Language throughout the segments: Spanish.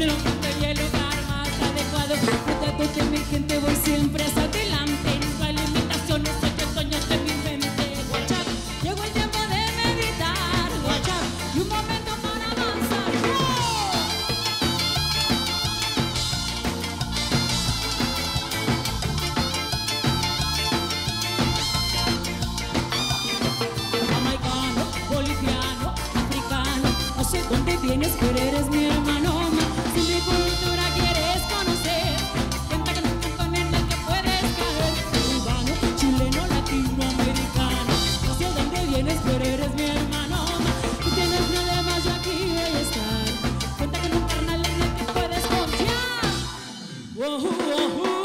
En el momento y el lugar más adecuado Trato que mi gente voy siempre hacia adelante. Nunca limitaciones, soy que sueños de mi mente out, llegó el tiempo de meditar. Out, y un momento para avanzar. Jamaicano, boliviano, africano No sé dónde vienes, pero eres mi Whoa, whoa, whoa.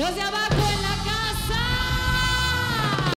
Los de abajo.